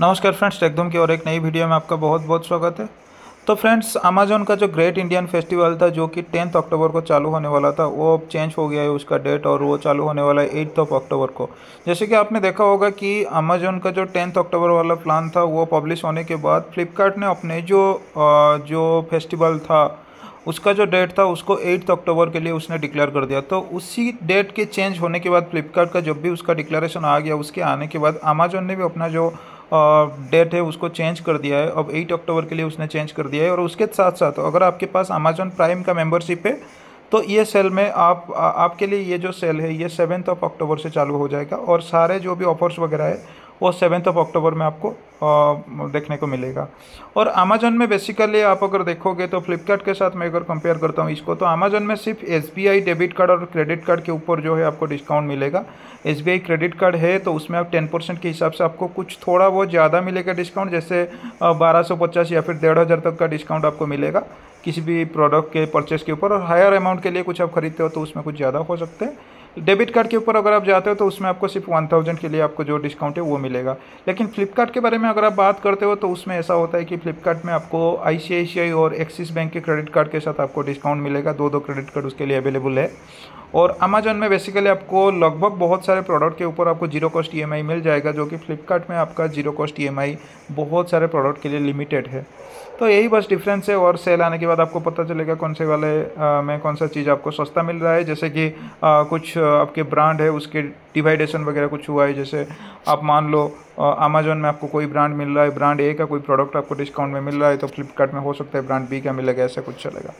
नमस्कार फ्रेंड्स टेकधूम की और एक नई वीडियो में आपका बहुत बहुत स्वागत है। तो फ्रेंड्स अमेजोन का जो ग्रेट इंडियन फेस्टिवल था, जो कि टेंथ अक्टूबर को चालू होने वाला था, वो अब चेंज हो गया है उसका डेट और वो चालू होने वाला है एट्थ ऑफ़ अक्टूबर को। जैसे कि आपने देखा होगा कि अमेजोन का जो टेंथ अक्टूबर वाला प्लान था, वो पब्लिश होने के बाद फ्लिपकार्ट ने अपने जो जो फेस्टिवल था, उसका जो डेट था, उसको एट्थ अक्टूबर के लिए उसने डिक्लेयर कर दिया। तो उसी डेट के चेंज होने के बाद फ्लिपकार्ट का जब भी उसका डिक्लेरेशन आ गया, उसके आने के बाद अमेजोन ने भी अपना जो डेट है उसको चेंज कर दिया है। अब एट अक्टूबर के लिए उसने चेंज कर दिया है और उसके साथ साथ अगर आपके पास अमेजोन प्राइम का मेम्बरशिप है तो ये सेल में आप आ, आपके लिए ये जो सेल है ये सेवन्थ ऑफ़ अक्टूबर से चालू हो जाएगा और सारे जो भी ऑफर्स वगैरह है वो सेवन्थ ऑफ़ अक्टूबर में आपको देखने को मिलेगा। और अमेजोन में बेसिकली आप अगर देखोगे तो फ्लिपकार्ट के साथ मैं अगर कंपेयर करता हूँ इसको तो अमेजोन में सिर्फ़ एसबीआई डेबिट कार्ड और क्रेडिट कार्ड के ऊपर जो है आपको डिस्काउंट मिलेगा। एसबीआई क्रेडिट कार्ड है तो उसमें आप टेन परसेंट के हिसाब से आपको कुछ थोड़ा बहुत ज़्यादा मिलेगा डिस्काउंट जैसे बारह या फिर डेढ़ तक का डिस्काउंट आपको मिलेगा। किसी भी प्रोडक्ट के परचेस के ऊपर और हायर अमाउंट के लिए कुछ आप खरीदते हो तो उसमें कुछ ज़्यादा हो सकते हैं। डेबिट कार्ड के ऊपर अगर आप जाते हो तो उसमें आपको सिर्फ़ वन थाउज़ेंड के लिए आपको जो डिस्काउंट है वो मिलेगा। लेकिन फ्लिपकार्ट के बारे में अगर आप बात करते हो तो उसमें ऐसा होता है कि फ्लिपकार्ट में आपको ICICI और एक्सिस बैंक के क्रेडिट कार्ड के साथ आपको डिस्काउंट मिलेगा। दो दो क्रेडिट कार्ड उसके लिए अवेलेबल है। और अमेजन में बेसिकली आपको लगभग बहुत सारे प्रोडक्ट के ऊपर आपको ज़ीरो कॉस्ट ई मिल जाएगा जो कि फ्लिपकार्ट में आपका ज़ीरो कॉस्ट ई बहुत सारे प्रोडक्ट के लिए लिमिटेड है। तो यही बस डिफरेंस है और सेल आने के बाद आपको पता चलेगा कौन से वाले आ, में कौन सा चीज़ आपको सस्ता मिल रहा है। जैसे कि आ, कुछ आपके ब्रांड है उसके डिवाइडेशन वगैरह कुछ हुआ है। जैसे आप मान लो अमेजोन में आपको कोई ब्रांड मिल रहा है ब्रांड ए का कोई प्रोडक्ट आपको डिस्काउंट में मिल रहा है तो फ्लिपकार्ट में हो सकता है ब्रांड बी का मिलेगा ऐसा कुछ चलेगा।